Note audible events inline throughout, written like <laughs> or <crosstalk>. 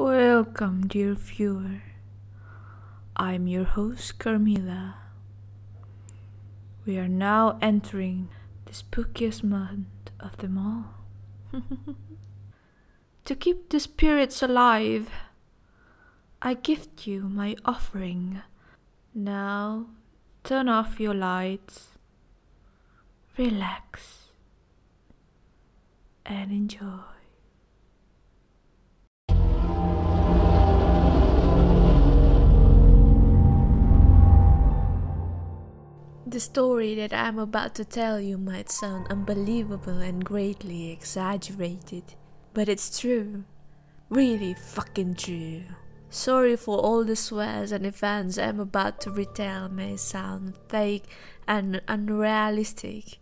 Welcome, dear viewer. I'm your host, Carmilla. We are now entering the spookiest month of them all. <laughs> to keep the spirits alive, I gift you my offering. Now, turn off your lights, relax, and enjoy. The story that I'm about to tell you might sound unbelievable and greatly exaggerated, but it's true. Really fucking true. Sorry for all the swears and events I'm about to retell may sound fake and unrealistic,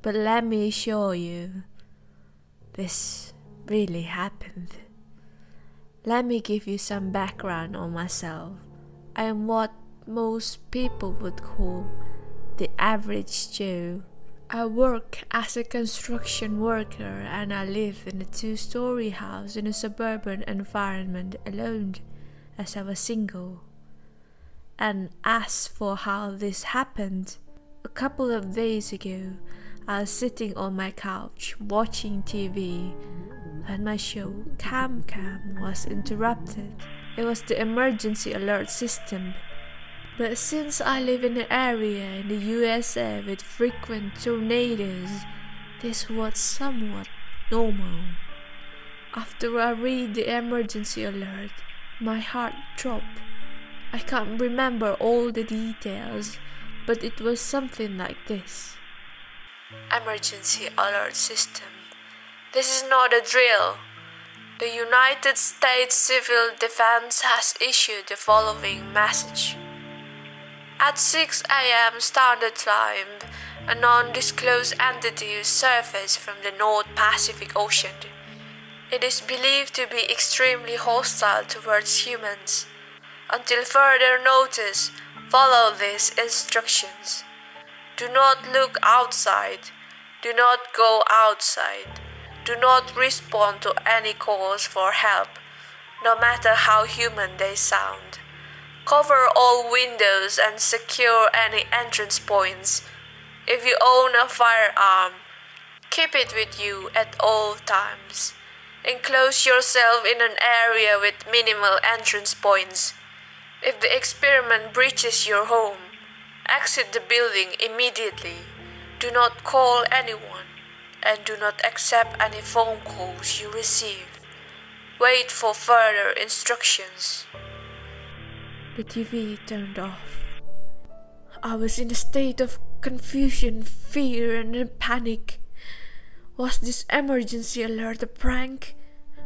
but let me assure you, this really happened. Let me give you some background on myself. I am what most people would call the average Joe. I work as a construction worker and I live in a two story house in a suburban environment alone as I was single. And as for how this happened, a couple of days ago, I was sitting on my couch watching TV and my show Cam Cam was interrupted. It was the emergency alert system but since I live in an area in the USA with frequent tornadoes, this was somewhat normal. After I read the emergency alert, my heart dropped. I can't remember all the details, but it was something like this. Emergency alert system. This is not a drill. The United States Civil Defense has issued the following message. At 6 a.m. Standard Time, a non-disclosed entity surfaced from the North Pacific Ocean. It is believed to be extremely hostile towards humans. Until further notice, follow these instructions. Do not look outside. Do not go outside. Do not respond to any calls for help, no matter how human they sound. Cover all windows and secure any entrance points. If you own a firearm, keep it with you at all times. Enclose yourself in an area with minimal entrance points. If the experiment breaches your home, exit the building immediately. Do not call anyone and do not accept any phone calls you receive. Wait for further instructions. The TV turned off. I was in a state of confusion, fear, and panic. Was this emergency alert a prank?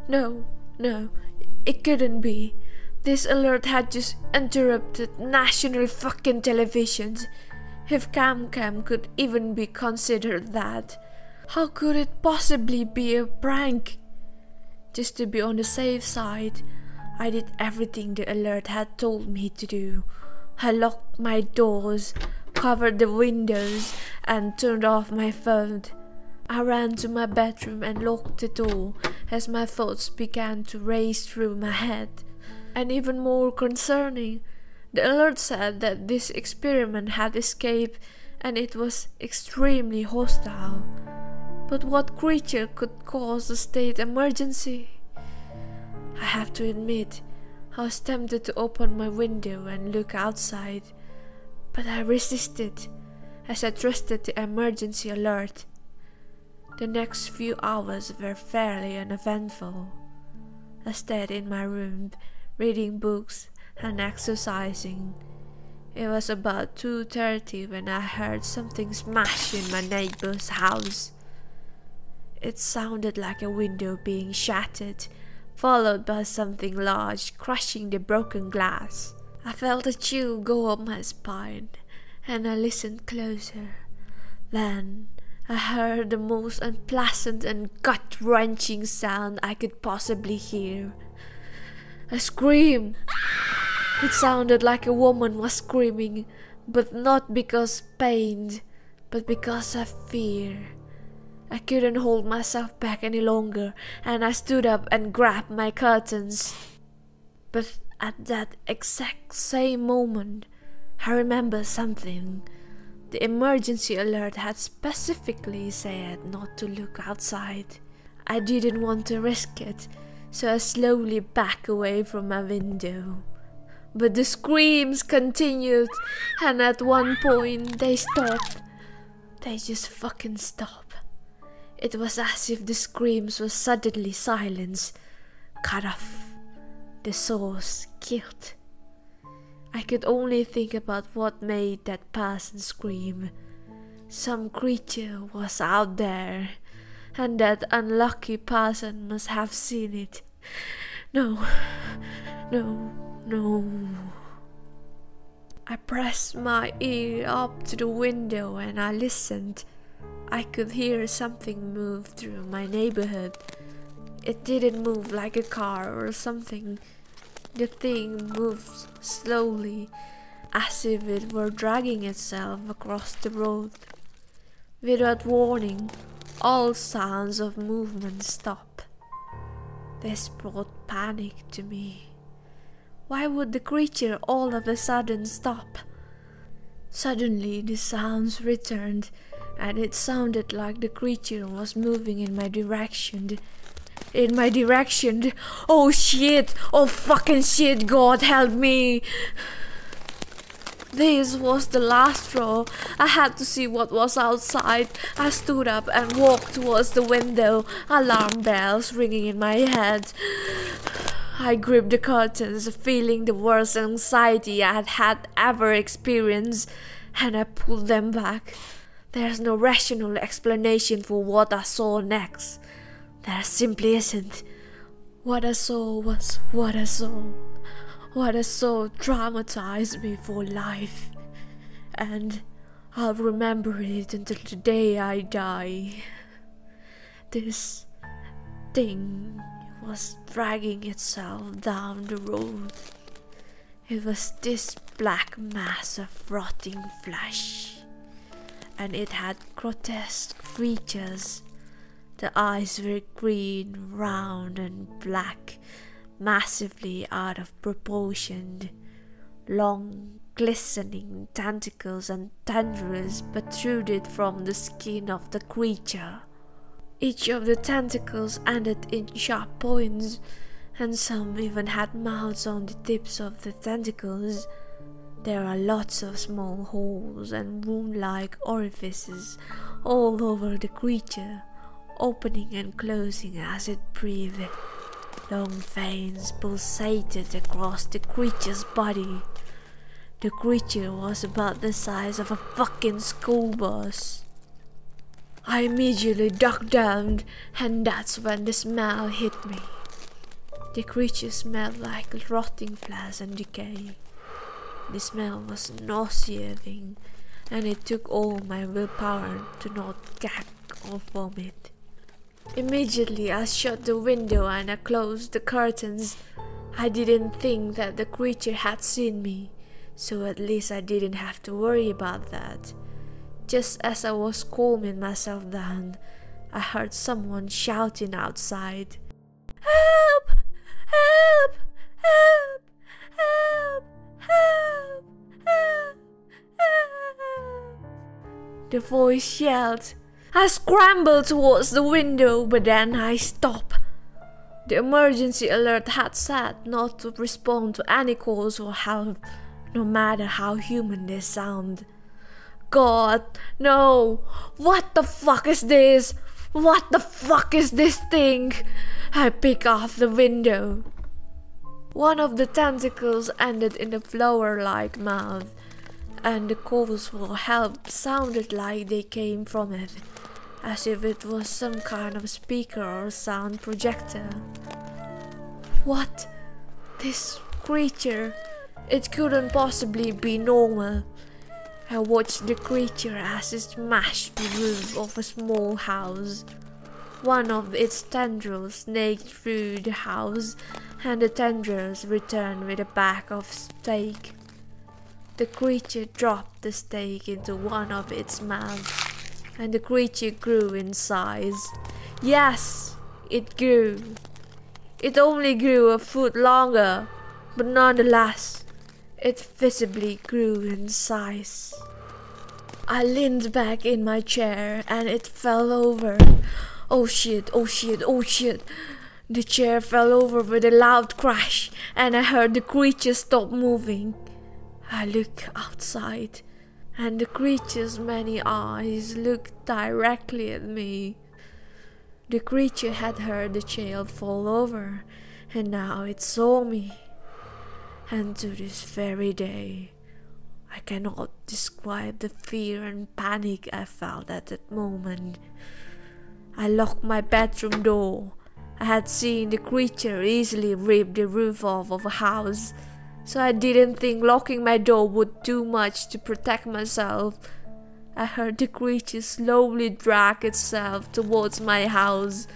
No, no, it couldn't be. This alert had just interrupted national fucking televisions. If Cam Cam could even be considered that, how could it possibly be a prank? Just to be on the safe side, I did everything the alert had told me to do. I locked my doors, covered the windows, and turned off my phone. I ran to my bedroom and locked the door as my thoughts began to race through my head. And even more concerning, the alert said that this experiment had escaped and it was extremely hostile. But what creature could cause a state emergency? I have to admit, I was tempted to open my window and look outside, but I resisted as I trusted the emergency alert. The next few hours were fairly uneventful. I stayed in my room, reading books and exercising. It was about 2:30 when I heard something smash in my neighbor's house. It sounded like a window being shattered followed by something large crushing the broken glass. I felt a chill go up my spine, and I listened closer. Then I heard the most unpleasant and gut wrenching sound I could possibly hear. A scream! It sounded like a woman was screaming, but not because pain, but because of fear. I couldn't hold myself back any longer, and I stood up and grabbed my curtains. But at that exact same moment, I remember something. The emergency alert had specifically said not to look outside. I didn't want to risk it, so I slowly backed away from my window. But the screams continued, and at one point they stopped. They just fucking stopped. It was as if the screams were suddenly silenced, cut off, the source killed. I could only think about what made that person scream. Some creature was out there, and that unlucky person must have seen it. No, no, no. I pressed my ear up to the window and I listened. I could hear something move through my neighborhood. It didn't move like a car or something. The thing moved slowly, as if it were dragging itself across the road. Without warning, all sounds of movement stopped. This brought panic to me. Why would the creature all of a sudden stop? Suddenly the sounds returned, and it sounded like the creature was moving in my direction. In my direction. Oh shit! Oh fucking shit! God help me! This was the last straw. I had to see what was outside. I stood up and walked towards the window, alarm bells ringing in my head. I gripped the curtains, feeling the worst anxiety I had had ever experienced, and I pulled them back. There's no rational explanation for what I saw next. There simply isn't. What I saw was what I saw. What I saw traumatized me for life. And I'll remember it until the day I die. This thing was dragging itself down the road. It was this black mass of rotting flesh, and it had grotesque features. The eyes were green, round, and black, massively out of proportion. Long, glistening tentacles and tendrils protruded from the skin of the creature. Each of the tentacles ended in sharp points, and some even had mouths on the tips of the tentacles. There are lots of small holes and wound like orifices all over the creature, opening and closing as it breathed. Long veins pulsated across the creature's body. The creature was about the size of a fucking school bus. I immediately ducked down, and that's when the smell hit me. The creature smelled like rotting flesh and decay. The smell was nauseating, and it took all my willpower to not gag or vomit. Immediately I shut the window and I closed the curtains. I didn't think that the creature had seen me, so at least I didn't have to worry about that. Just as I was calming myself down, I heard someone shouting outside. The voice yelled. I scrambled towards the window, but then I stopped. The emergency alert had said not to respond to any calls for help, no matter how human they sound. God, no. What the fuck is this? What the fuck is this thing? I pick off the window. One of the tentacles ended in a flower-like mouth, and the calls for help sounded like they came from it, as if it was some kind of speaker or sound projector. What? This creature? It couldn't possibly be normal. I watched the creature as it smashed the roof of a small house. One of its tendrils snaked through the house, and the tendrils returned with a bag of steak. The creature dropped the steak into one of its mouths, and the creature grew in size. Yes, it grew. It only grew a foot longer, but nonetheless, it visibly grew in size. I leaned back in my chair and it fell over. Oh shit, oh shit, oh shit. The chair fell over with a loud crash and I heard the creature stop moving. I looked outside and the creature's many eyes looked directly at me. The creature had heard the child fall over and now it saw me. And to this very day, I cannot describe the fear and panic I felt at that moment. I locked my bedroom door. I had seen the creature easily rip the roof off of a house, so I didn't think locking my door would do much to protect myself. I heard the creature slowly drag itself towards my house,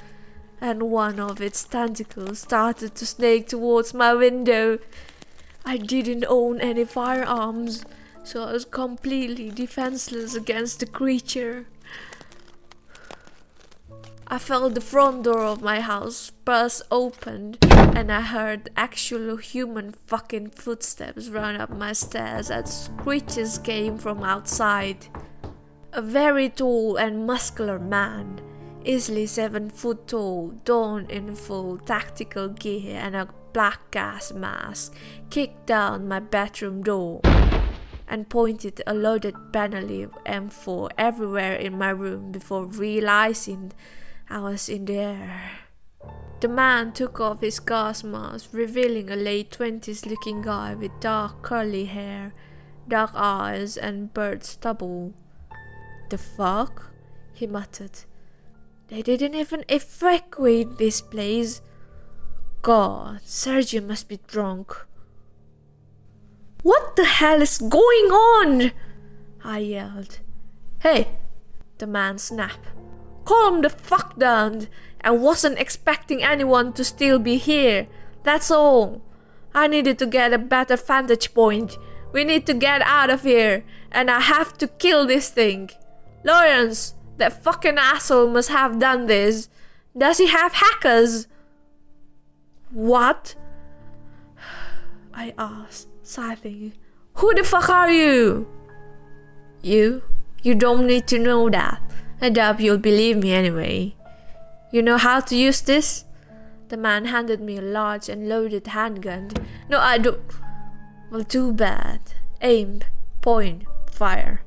and one of its tentacles started to snake towards my window. I didn't own any firearms, so I was completely defenseless against the creature. I felt the front door of my house burst open and I heard actual human fucking footsteps run up my stairs as screeches came from outside. A very tall and muscular man, easily seven foot tall, donned in full tactical gear and a black gas mask, kicked down my bedroom door and pointed a loaded Benelli M4 everywhere in my room before realizing I was in the air. The man took off his gas mask, revealing a late twenties looking guy with dark curly hair, dark eyes, and bird stubble. The fuck? he muttered. They didn't even evacuate this place. God, Sergio must be drunk. What the hell is going on? I yelled. Hey, the man snapped. Calm the fuck down. I wasn't expecting anyone to still be here. That's all. I needed to get a better vantage point. We need to get out of here, and I have to kill this thing. Lawrence, that fucking asshole must have done this. Does he have hackers? What? <sighs> I asked, sighing. Who the fuck are you? You? You don't need to know that. I doubt you'll believe me anyway. You know how to use this? The man handed me a large and loaded handgun. No, I don't. Well, too bad. Aim, point, fire.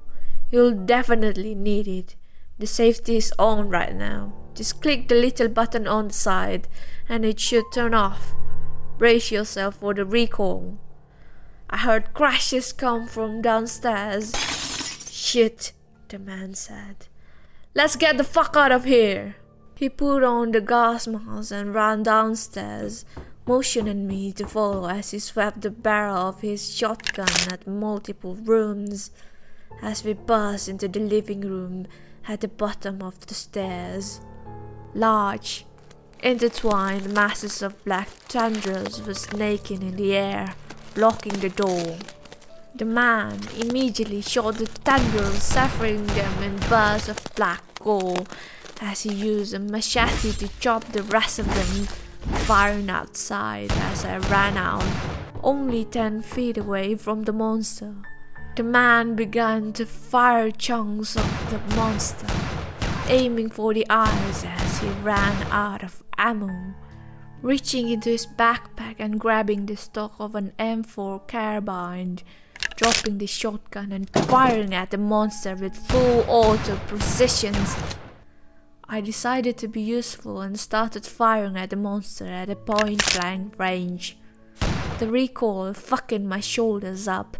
You'll definitely need it. The safety is on right now. Just click the little button on the side and it should turn off. Brace yourself for the recoil. I heard crashes come from downstairs. Shit, the man said. Let's get the fuck out of here. He put on the gas mask and ran downstairs, motioning me to follow as he swept the barrel of his shotgun at multiple rooms. As we passed into the living room at the bottom of the stairs, large, intertwined masses of black tendrils were snaking in the air, blocking the door. The man immediately shot the tendrils, severing them in bursts of black gore as he used a machete to chop the rest of them, firing outside as I ran out, only ten feet away from the monster. The man began to fire chunks of the monster, aiming for the eyes as he ran out of ammo. Reaching into his backpack and grabbing the stock of an M4 carbine, dropping the shotgun and firing at the monster with full auto precision. I decided to be useful and started firing at the monster at a point blank range. The recoil fucking my shoulders up,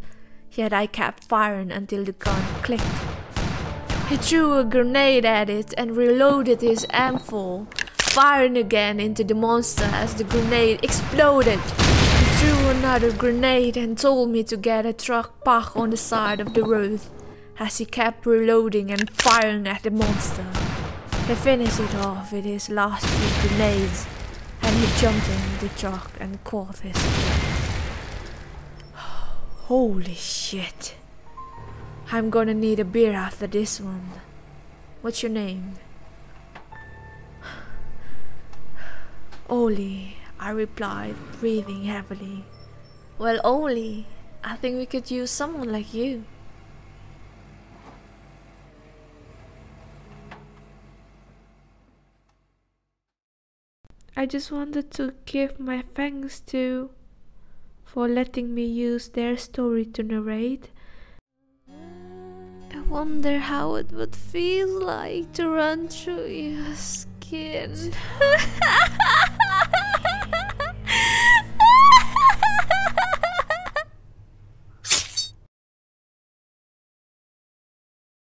yet I kept firing until the gun clicked. He threw a grenade at it and reloaded his M4, firing again into the monster as the grenade exploded threw another grenade and told me to get a truck parked on the side of the road as he kept reloading and firing at the monster. He finished it off with his last few grenades and he jumped in the truck and caught his <sighs> Holy shit. I'm gonna need a beer after this one. What's your name? <sighs> Oli, I replied, breathing heavily. Well, Oli, I think we could use someone like you. I just wanted to give my thanks to for letting me use their story to narrate. I wonder how it would feel like to run through your skin. <laughs>